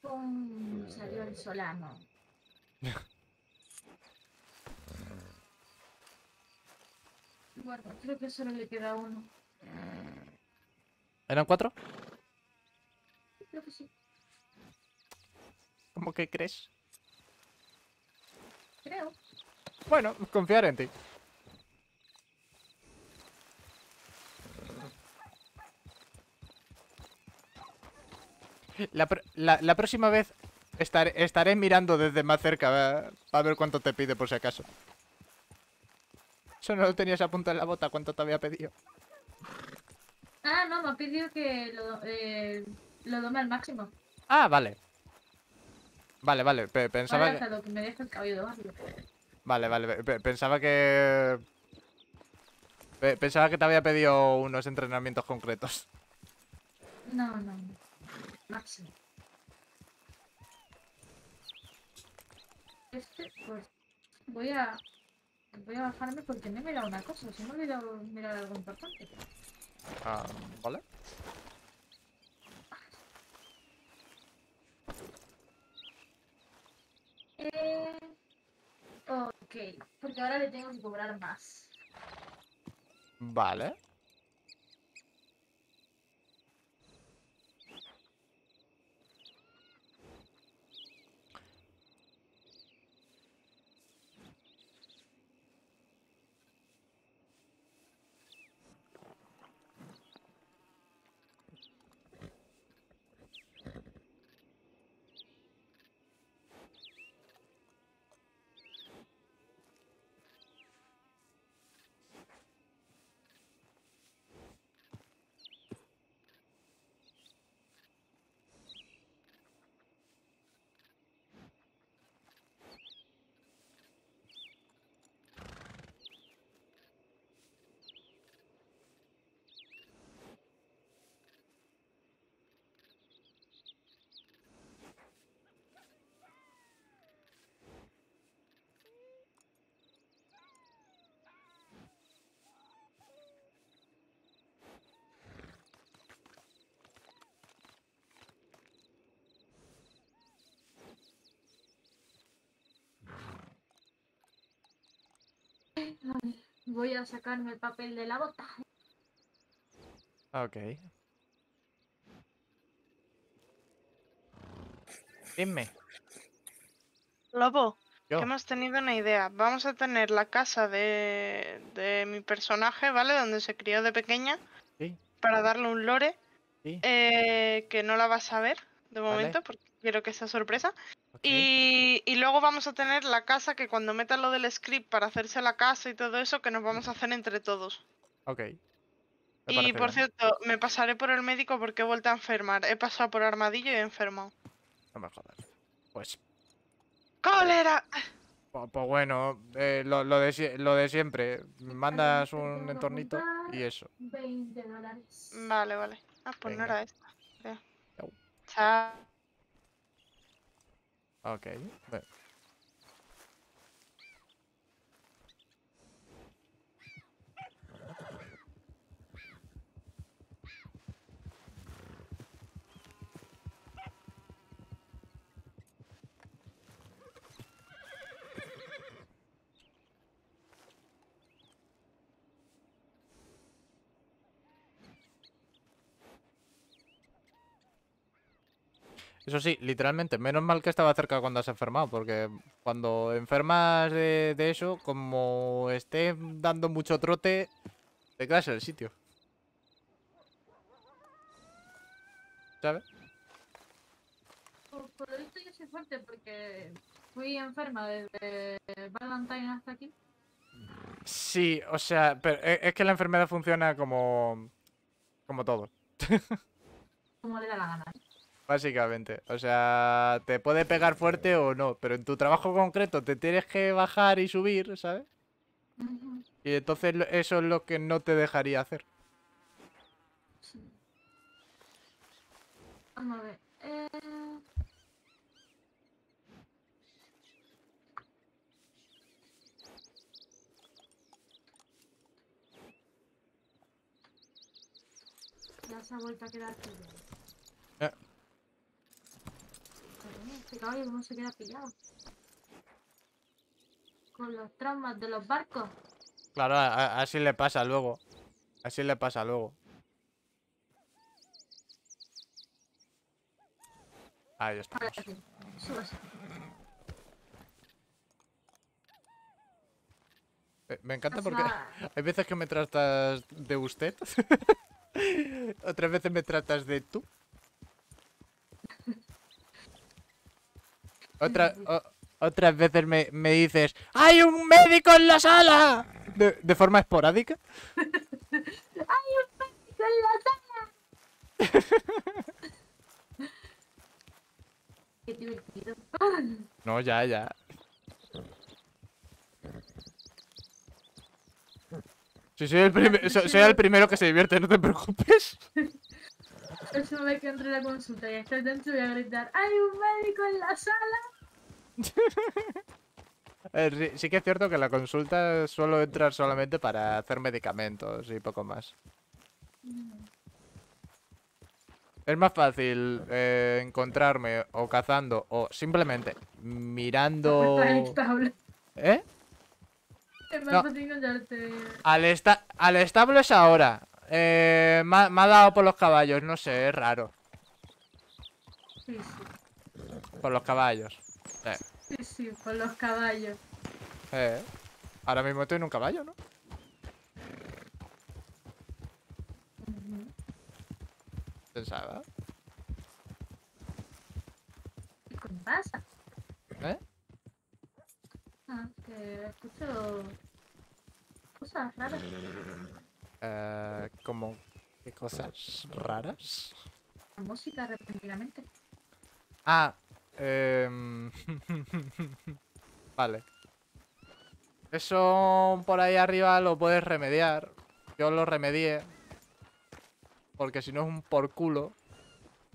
Pum, salió el solano. bueno, creo que solo le queda uno. ¿Eran cuatro? Creo que sí. ¿Cómo que crees? Creo. Bueno, confiar en ti. La, la- la próxima vez estaré, estaré mirando desde más cerca para ver cuánto te pide por si acaso. Eso no lo tenías a punto en la bota, cuánto te había pedido. Ah, no, me ha pedido que lo, eh, lo dome al máximo. Ah, vale. Vale, vale, pe- pensaba Vale, que... lo que me deja el cabello domarlo. Vale, vale, pe- pe- pensaba que... pe- Pensaba que te había pedido unos entrenamientos concretos. No, no. Máximo. Este, pues. Voy a. Voy a bajarme porque me he mirado una cosa. Se me ha olvidado mirar algo importante. Ah, vale. Eh. Ok. Porque ahora le tengo que cobrar más. Vale. Voy a sacarme el papel de la bota. Ok. Dime. Lobo, Yo. que hemos tenido una idea. Vamos a tener la casa de, de mi personaje, ¿vale? Donde se crió de pequeña. Sí. Para darle un lore. Sí. eh, que no la vas a ver de Vale. momento, porque quiero que sea sorpresa. Y, y luego vamos a tener la casa que cuando metas lo del script para hacerse la casa y todo eso, que nos vamos a hacer entre todos. Ok. Y por bien. cierto, me pasaré por el médico porque he vuelto a enfermar. He pasado por armadillo y he enfermado. No me jodas. Pues, ¡Cólera! po- pues bueno, eh, lo, lo de, sie- lo de siempre. Mandas un entornito y eso. 20 dólares. Vale, vale. Ah, pues no era esta. Chao. Chao. Ok. Eso sí, literalmente, menos mal que estaba cerca cuando has enfermado, porque cuando enfermas de, de eso, como esté dando mucho trote, te quedas en el sitio. ¿Sabes? Por, por lo visto yo soy fuerte porque fui enferma desde Valentine hasta aquí. Sí, o sea, pero e- es que la enfermedad funciona como. como todo, Como le da la gana. ¿eh? Básicamente. O sea, te puede pegar fuerte o no, pero en tu trabajo concreto te tienes que bajar y subir, ¿sabes? Y entonces eso es lo que no te dejaría hacer. sí. Vamos a ver. Eh... Ya se ha vuelto a quedar aquí. Eh. Ese caballo cómo se queda pillado. Con los traumas de los barcos. Claro, así le pasa luego. Así le pasa luego. Ahí estamos. Eh, Me encanta porque hay veces que me tratas de usted. Otras veces me tratas de tú. Otra, o- otras veces me, me dices ¡Hay un médico en la sala! De, de forma esporádica. ¡Con la sala! Qué divertido. No, ya, ya. Sí, soy el, soy el primero que se divierte, no te preocupes. La próxima vez que entre a la consulta y estés dentro voy a gritar ¡Hay un médico en la sala! Ver, sí, sí que es cierto que en la consulta suelo entrar solamente para hacer medicamentos y poco más. Es más fácil eh, encontrarme o cazando o simplemente mirando... Establo. ¿Eh? Es más No. fácil encontrarte. Al, esta- al establo es ahora. Eh, me, ha- me ha dado por los caballos, no sé, es raro. Sí, sí. Por los caballos. Eh, Sí, sí, por los caballos. eh. Ahora mismo estoy en un caballo, ¿no? Ujú. Pensaba. ¿Qué pasa? ¿Eh? Ah, que escucho cosas raras. Eh, como... ¿Qué cosas raras? La música repentinamente. Ah, em, vale. Eso por ahí arriba lo puedes remediar. Yo lo remedié. Porque si no es un por culo.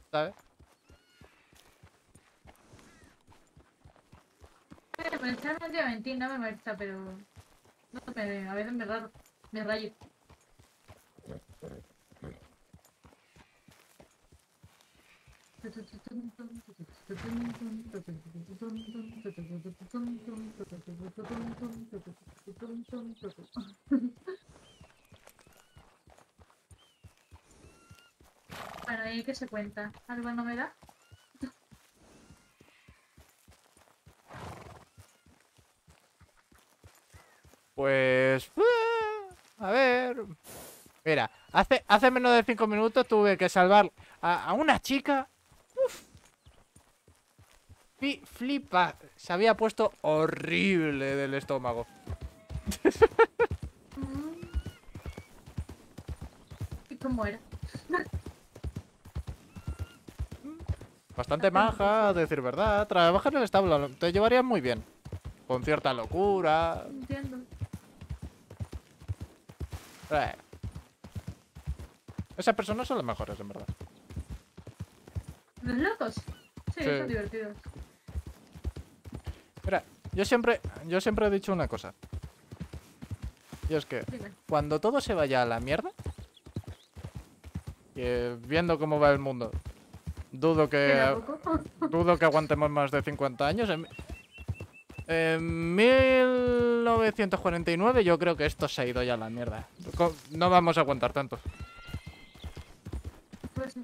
¿Sabes? Eh, está un diamantín, no me molesta, pero. No a veces me raro. Me rayo. Bueno, ¿y qué se cuenta? ¿Alguna novedad? Pues... eh, A ver... Mira, hace, hace menos de 5 minutos tuve que salvar a, a una chica. Fli- Flipa. Se había puesto horrible del estómago. Mm. ¿Y cómo era? Bastante maja, a decir verdad. Trabaja en el establo, te llevarías muy bien. Con cierta locura. Entiendo. Eh. Esas personas son las mejores, en verdad. ¿Los locos? Sí, Sí. son divertidos. Mira, yo siempre, yo siempre he dicho una cosa. Y es que Dime. cuando todo se vaya a la mierda, eh, viendo cómo va el mundo, dudo que dudo que aguantemos más de 50 años. En, en 1949 yo creo que esto se ha ido ya a la mierda. No vamos a aguantar tanto. Pues sí.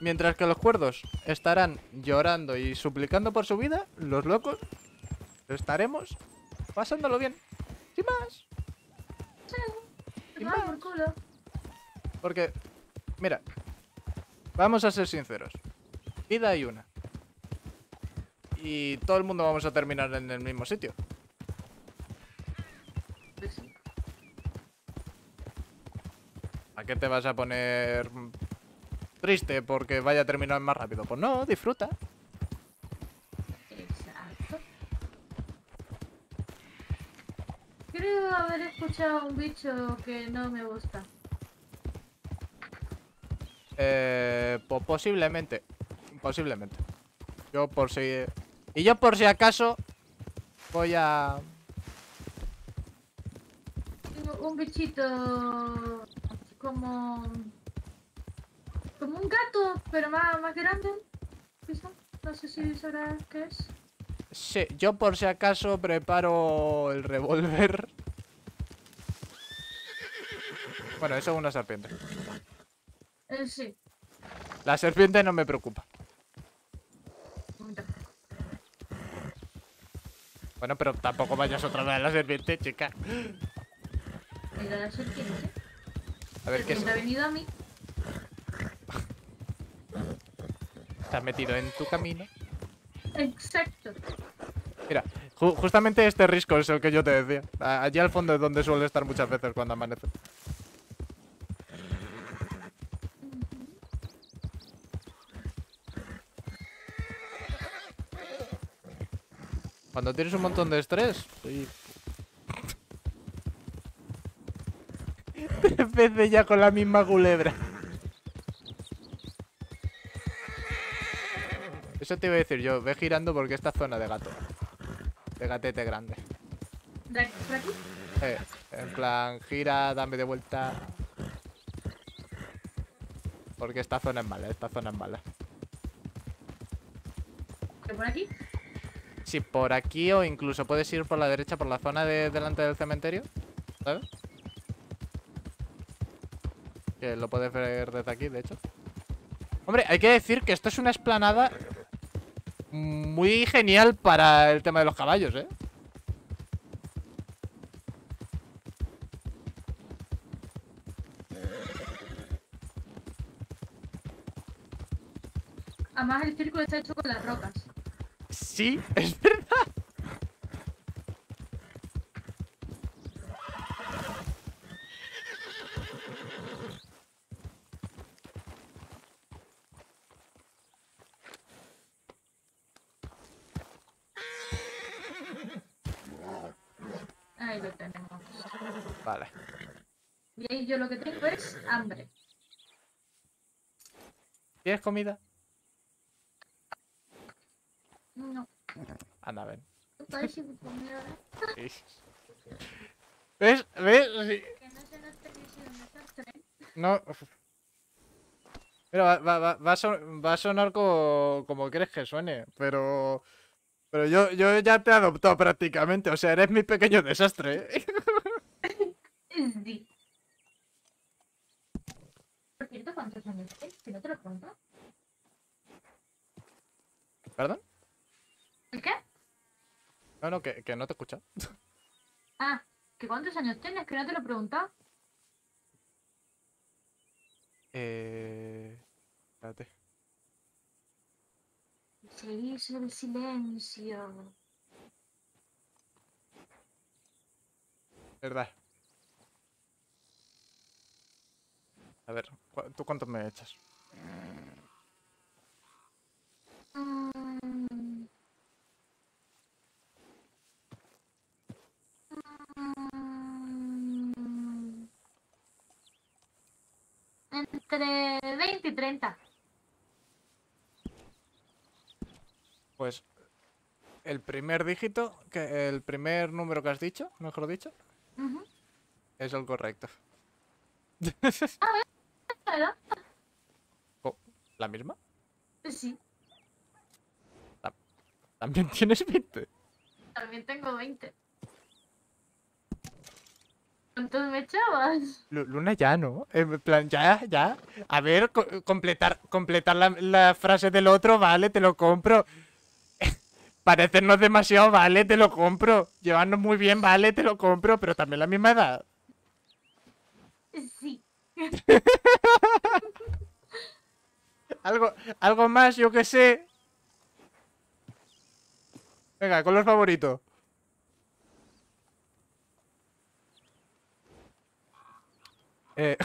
Mientras que los cuerdos estarán llorando y suplicando por su vida, los locos estaremos pasándolo bien. Sin más. Sí. Sin va por más. culo. Porque, mira, vamos a ser sinceros. Vida hay una. Y todo el mundo vamos a terminar en el mismo sitio. Pues. ¿A qué te vas a poner triste porque vaya a terminar más rápido? Pues no, disfruta. Exacto. Creo haber escuchado un bicho que no me gusta. Eh, po- posiblemente. Posiblemente. Yo por si... Y yo por si acaso voy a... Tengo un bichito como como un gato, pero más, más grande. No sé si sabrás qué es. Sí, yo por si acaso preparo el revólver. Bueno, eso es una serpiente. Eh, sí. La serpiente no me preocupa. Bueno, pero tampoco vayas otra vez a la serpiente, chica. Mira la serpiente. A ver qué es. ha venido a mí. Se ha metido en tu camino. Exacto. Mira, ju- justamente este risco es el que yo te decía. Allí al fondo es donde suele estar muchas veces cuando amanece. Cuando tienes un montón de estrés. sí. Tres veces ya con la misma culebra. Eso te iba a decir yo, ve girando porque esta zona de gato. De gatete grande. ¿De aquí? ¿Por aquí? Eh, en plan, gira, dame de vuelta. Porque esta zona es mala, esta zona es mala. ¿Que por aquí? Si por aquí o incluso puedes ir por la derecha, por la zona de delante del cementerio. ¿Sabes? Que lo puedes ver desde aquí, de hecho. Hombre, hay que decir que esto es una esplanada muy genial para el tema de los caballos, ¿eh? Además el círculo está hecho con las rocas. Sí, es verdad. Ahí lo tenemos. Vale. Y ahí yo lo que tengo es hambre. ¿Tienes comida? No. Anda, ven. Parece que comer ahora. Sí. ¿Ves? ¿Ves? Sí. Que no se nos permite un desastre. No. Mira, va, va- va- va a, son- va a sonar co- como quieres que suene, pero. Pero yo, yo ya te he adoptado prácticamente, o sea, eres mi pequeño desastre. ¿eh? Sí. ¿Cuántos años tienes? Si no te lo pregunto. ¿Perdón? ¿El qué? No, no, que, que no te escucha. Ah, ¿que cuántos años tienes? Que no te lo he preguntado. Eh. Espérate. Seguís el silencio. Verdad. A ver, ¿cu- ¿tú cuántos me echas? Entre 20 y 30. Pues. El primer dígito, que el primer número que has dicho, mejor dicho, es el correcto. ¿La misma? Sí, También tienes 20. también tengo 20. ¿Cuántos me echabas? Lu- Luna ya, ¿no? En plan, ya, ya. A ver, co- completar, completar la, la frase del otro, vale, te lo compro. Parecernos demasiado, vale, te lo compro. Llevarnos muy bien, vale, te lo compro, pero también la misma edad. Sí. Algo, algo más, yo que sé. Venga, color favorito. Eh.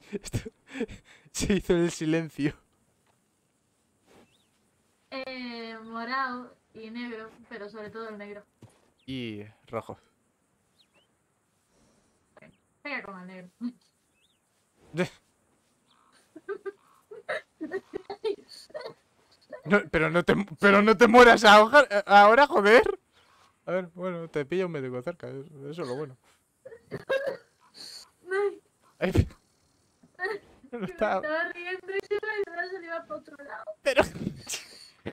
Esto- Se hizo el silencio. Eh, morado y negro, pero sobre todo el negro. Y rojo. Pega con el negro. No, pero no te, pero no te mueras ahora, ahora, joder. A ver, bueno, te pilla un médico cerca, eso es lo bueno. Ay, Ay, Que me estaba riendo y se me iba para otro lado. Pero...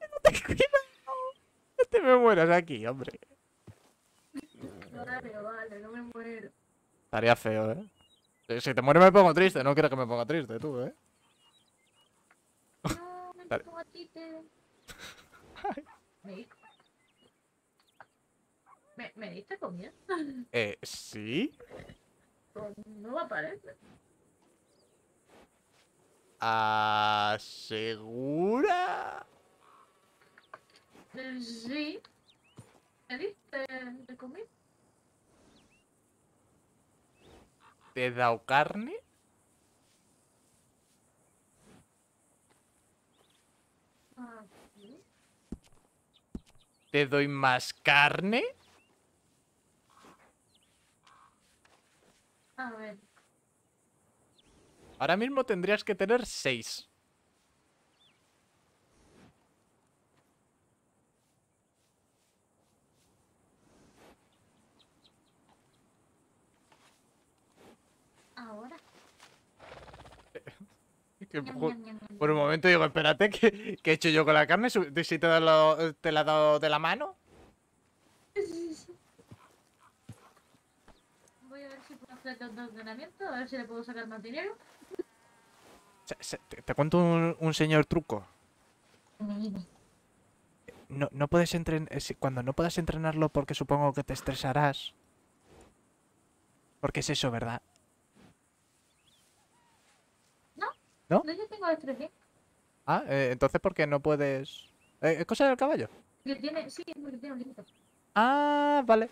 no te cuidado. No te me mueras aquí, hombre. Vale, vale, no me muero. Estaría feo, ¿eh? Si- te mueres me pongo triste, no quiero que me ponga triste tú, ¿eh? No, me pongo a ti, te... ¿Me diste? ¿Me, ¿Me diste comida? Eh, ¿sí? Pues no me aparece. ¿Asegura? Eh, Sí. ¿Me diste de comida? ¿Te he dado carne? ¿Te doy más carne? A ver. Ahora mismo tendrías que tener seis. Ahora. Que Por un momento digo, espérate, ¿qué, qué he hecho yo con la carne? ¿Si te, lo- te la he dado de la mano? Voy a ver si puedo hacer dos de ordenamiento, a ver si le puedo sacar más dinero. Te, te cuento un, un señor truco. No, no puedes entrenar... Cuando no puedas entrenarlo porque supongo que te estresarás. Porque es eso, ¿verdad? ¿No? No, yo tengo estrés, ¿eh? Ah, eh, entonces ¿por qué no puedes...? Eh, ¿Es cosa del caballo? Que tiene, sí, es porque tiene un límite. Ah, vale.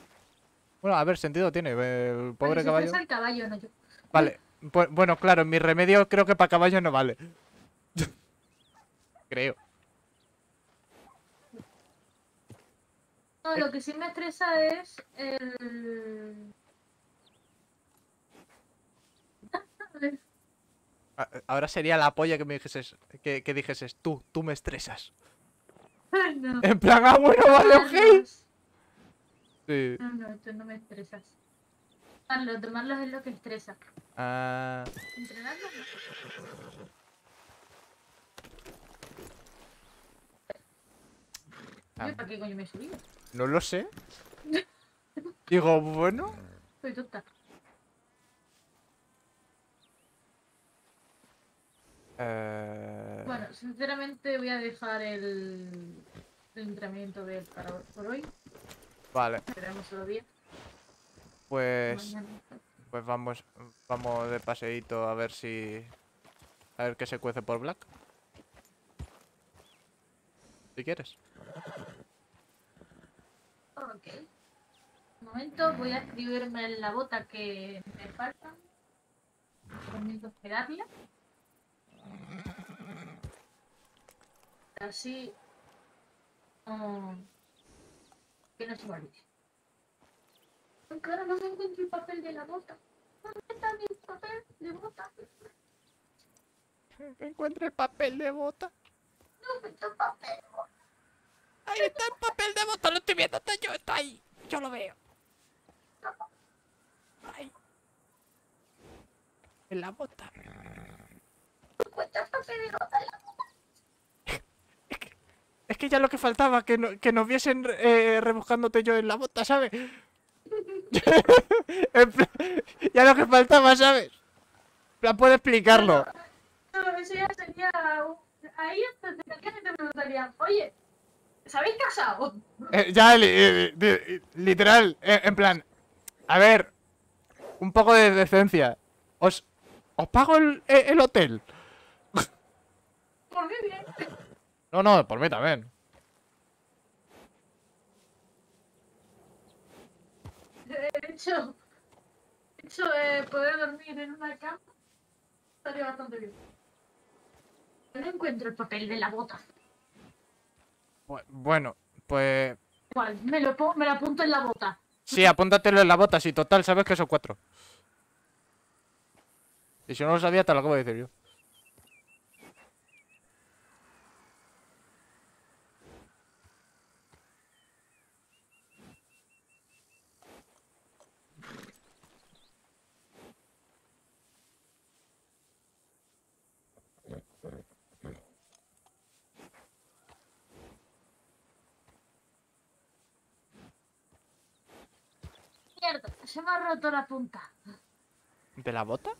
Bueno, a ver, sentido tiene. El pobre caballo. estresa el caballo, no yo. Vale. bu- bueno, claro, mi remedio creo que para caballo no vale. creo. No, lo que sí me estresa es el... Ahora sería la polla que me dijeses, que, que dijeses, tú, tú me estresas. Ay, no. En plan, ah, bueno, vale, ok. Sí. No, no, tú no me estresas. Tomarlos, tomarlos es lo que estresa. Ah, Entrenarlos no. Ah. ¿Para qué coño me he subido? no lo sé. Digo, bueno. Soy tonta. Eh... Bueno, sinceramente voy a dejar el, el entrenamiento de él para por hoy. Vale, Esperamos otro día. pues, Mañana. pues vamos, vamos de paseíto a ver si, a ver qué se cuece por Black. Si quieres. Ok. Un momento, voy a escribirme en la bota que me falta. Permito esperarla. Así. mm, que no se me olvide. Aunque ahora no me encuentro el papel de la bota. ¿Dónde está mi papel de bota? Encuentre el papel de bota. No encuentro el papel. Ahí está el papel de bota, lo estoy viendo, está yo, está ahí. Yo lo veo. Ahí. En la bota. Bota. Es que ya lo que faltaba, que, no- que nos viesen eh, rebuscándote yo en la bota, ¿sabes? Ya lo que faltaba, ¿sabes? Plan, puedo explicarlo. No, eso ya sería. Ahí hasta te preguntarían, oye, ¿se habéis casado? Eh, ya, li- eh, di- literal, eh, en plan, a ver, un poco de decencia. Os, os pago el, eh, el hotel. Bien. No, no, por mí también. De hecho, de hecho eh, poder dormir en una cama estaría bastante bien. No encuentro el papel de la bota. Bu- Bueno, pues ¿Cuál? Me lo, po- me lo apunto en la bota. sí, apúntatelo en la bota, si total, sabes que son cuatro. Y si no lo sabía, te lo acabo de decir yo. Se me ha roto la punta. ¿De la bota?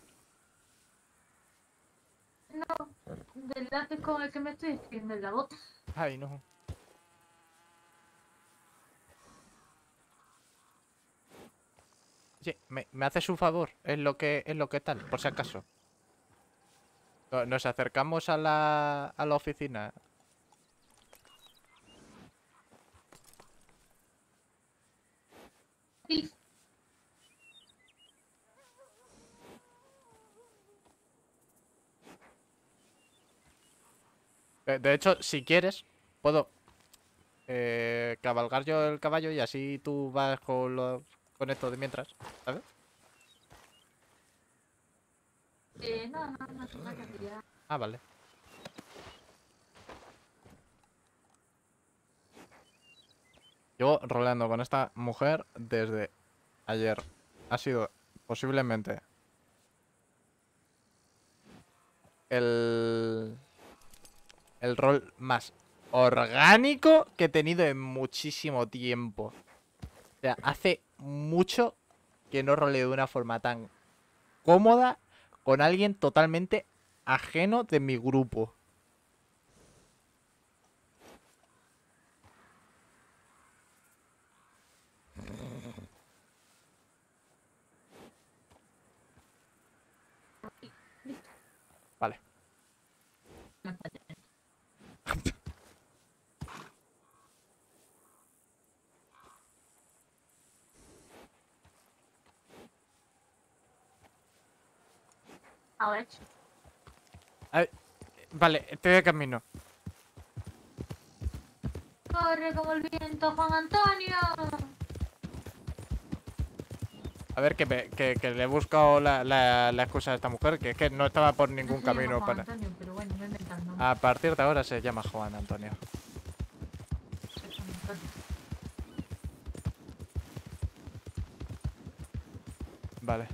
No, del lápiz con el que me estoy escribiendo en la bota. Ay, no. Oye, ¿me, me haces un favor? Es lo que es lo que tal, por si acaso. No- Nos acercamos a la, a la oficina. Sí, De hecho, si quieres, puedo eh, cabalgar yo el caballo y así tú vas con, lo- con esto de mientras, ¿sabes? eh, no, no, no, no. Ah, vale. Llevo roleando con esta mujer desde ayer. Ha sido posiblemente el, el rol más orgánico que he tenido en muchísimo tiempo. O sea, hace mucho que no roleo de una forma tan cómoda con alguien totalmente ajeno de mi grupo. Vale. No está bien. Ahora hecho. Vale, estoy de camino. Corre como el viento, Juan Antonio. A ver, que, me- que, que le he buscado la, la, la excusa a esta mujer, que es que no estaba por ningún camino Juan para... Antonio, pero bueno. A partir de ahora se llama Juan Antonio. Vale.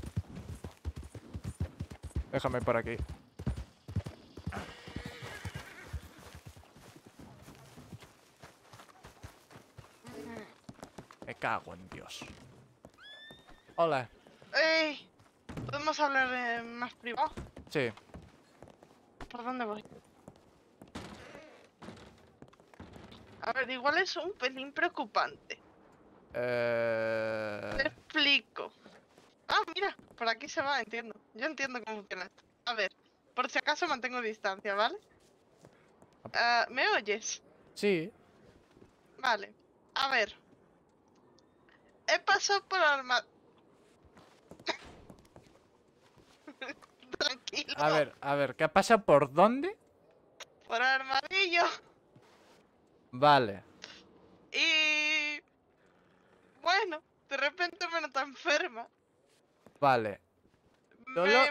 Déjame por aquí. Me cago en Dios. Hola. ¡Ey! ¿Podemos hablar eh, más privado? Sí. ¿Por dónde voy? A ver, igual es un pelín preocupante. Te Eh... explico. Ah, por aquí se va, entiendo. Yo entiendo cómo funciona esto. A ver, por si acaso mantengo distancia, ¿vale? Ah, ¿Me oyes? Sí. Vale. A ver. He pasado por arma... Tranquilo. A ver, a ver, ¿qué pasa por dónde? Por armadillo. Vale. Y... Bueno, de repente me noto enferma. Vale. Me... Me he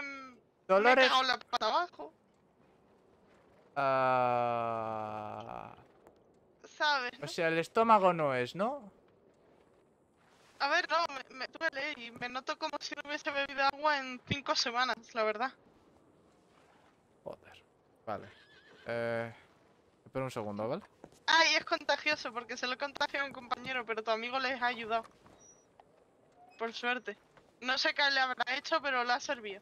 Dolores. cagado la pata abajo, Ah, ¿sabes? O sea, el estómago no es, ¿no? A ver, no, me, me duele y me noto como si no hubiese bebido agua en cinco semanas, la verdad. Joder. Vale. Eh... Espera un segundo, ¿vale? Ay, es contagioso porque se lo contagió a un compañero, pero tu amigo les ha ayudado. Por suerte. No sé qué le habrá hecho, pero le ha servido.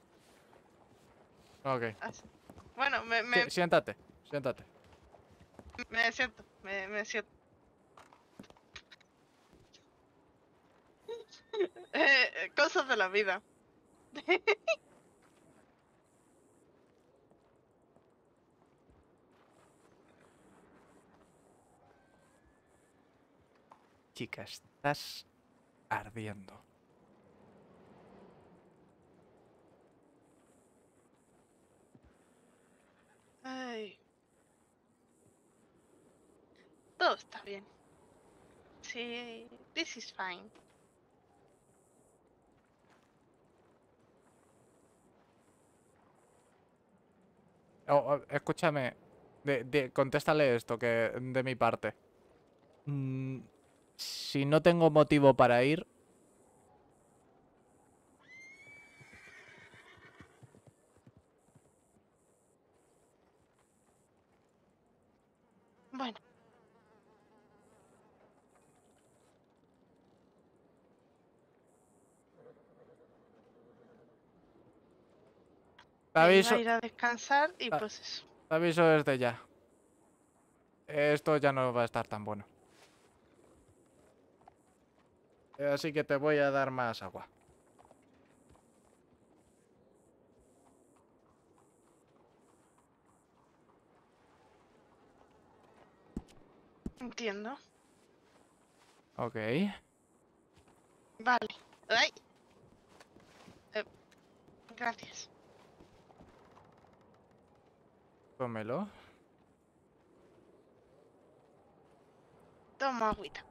Ok. Así. Bueno, me, me, Sí, siéntate, siéntate. me siento, me, me siento. Eh, eh, cosas de la vida. Chica, estás ardiendo. Ay. Todo está bien. Sí, this is fine. Oh, oh, escúchame. De, de- contéstale esto que de mi parte. Mm, si no tengo motivo para ir, Bueno. Te aviso, a ir a descansar y Ah. pues eso. te aviso desde ya. Esto ya no va a estar tan bueno. Así que te voy a dar más agua. Entiendo. Ok. Vale. Ay. Eh, gracias. Tómelo. Toma agüita.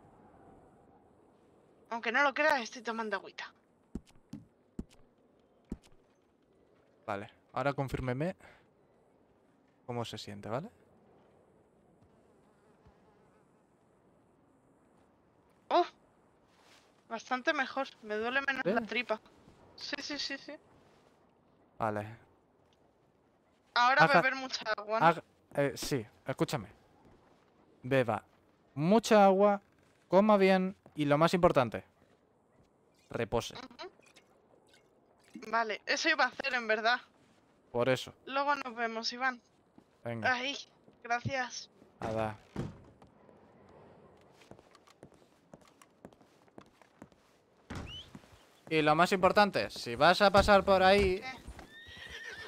Aunque no lo creas, estoy tomando agüita. Vale. Ahora confírmeme cómo se siente, ¿vale? Oh. Bastante mejor. Me duele menos la tripa. Sí, sí, sí, sí. Vale. Ahora Haga- beber mucha agua. ¿no? Haga- eh, sí, escúchame. Beba mucha agua, coma bien y lo más importante, repose. Vale, eso iba a hacer en verdad. Por eso, Luego nos vemos, Iván. venga, Ay, gracias. nada. Y lo más importante, si vas a pasar por ahí, ¿Qué?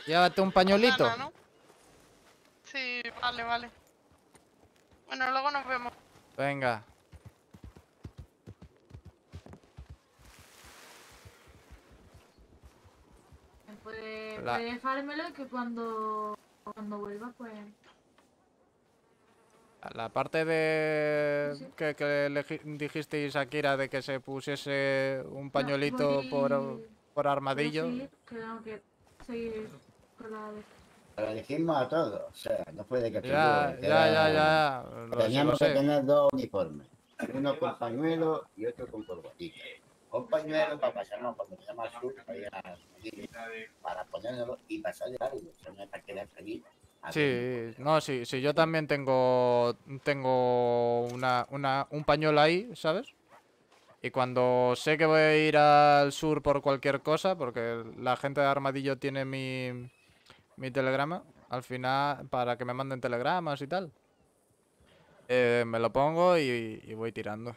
Llévate un pañuelito. Gana, ¿no? Sí, vale, vale. Bueno, luego nos vemos. Venga, Puede, puede dejármelo y que cuando, cuando vuelva, pues. la parte de Sí. que, que le dijisteis a Kira de que se pusiese un pañuelito voy- por, por a armadillo. tengo que seguir de. Lo dijimos a todos, o sea, no puede que Ya, figure, ya, ya, ya. Lo Teníamos que tener dos uniformes, uno con pañuelo y otro con corbatita. Con pañuelo para pasarnos cuando se llama sur, para ponérnoslo y pasarle algo, o sea, no es para quedarse allí. Sí, no, sí, sí, yo también tengo tengo una, una, un pañuelo ahí, ¿sabes? Y cuando sé que voy a ir al sur por cualquier cosa, porque la gente de Armadillo tiene mi, mi telegrama, al final, para que me manden telegramas y tal, eh, me lo pongo y, y voy tirando.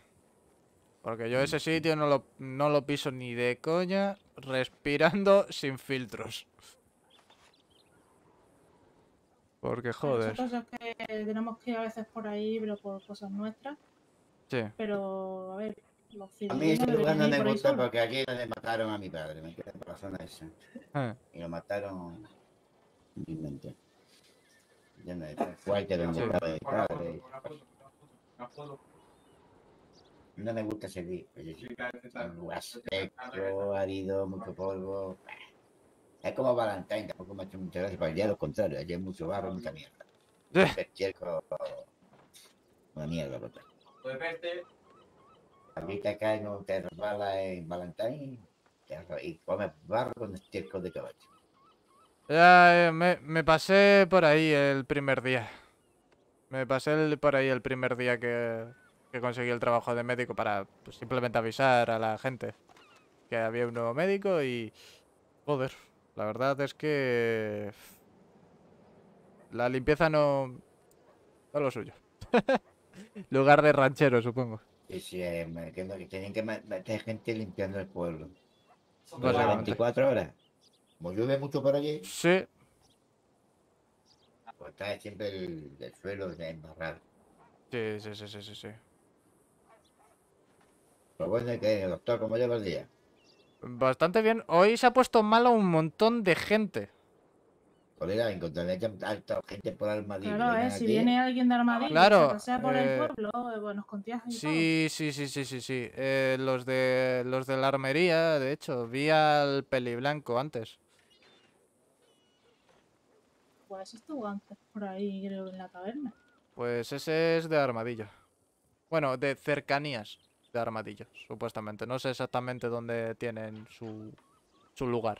Porque yo ese sitio no lo, no lo piso ni de coña, respirando sin filtros. Porque joder. Nosotros es que tenemos que ir a veces por ahí, pero por cosas nuestras. Sí. Pero, a ver, los A mí ese lugar no me gusta porque aquí le mataron a mi padre, me quedé por la zona esa. Eh. Y lo mataron Ya no donde estaba padre. Me gusta seguir. Un seco, árido, mucho polvo. Es como Valentine, tampoco me ha hecho mucha gracia, para el día lo contrario, allí hay mucho barro, mucha mierda. Estiércol, una mierda, total. Aquí te cae, no te resbala en Valentine y comes barro con estiércol de caballo. Ya, eh, me, me pasé por ahí el primer día. Me pasé el- por ahí el primer día que, que conseguí el trabajo de médico para pues, simplemente avisar a la gente que había un nuevo médico y... Joder, la verdad es que... La limpieza no... No lo suyo. Lugar de ranchero, supongo. Y si eh, que, no- que tienen que meter gente limpiando el pueblo. Básicamente. 24 horas. Como llueve mucho por allí, Sí, pues está siempre el, el suelo de embarrado. sí, sí, sí, sí, sí, sí. Lo bueno es que, doctor, ¿cómo lleva el día? Bastante bien. Hoy se ha puesto malo un montón de gente. Colega, encontraré alta gente por armadillo. Claro, eh, si aquí. viene alguien de armadillo, Claro, se pasea por eh, el pueblo, eh, bueno, nos todo. Sí, sí, sí, sí, sí, sí. Eh, los de los de la armería, de hecho, vi al peliblanco antes. Pues estuvo antes por ahí, creo, en la taberna. Pues ese es de armadillo. Bueno, de cercanías de armadillo, supuestamente. No sé exactamente dónde tienen su, su lugar.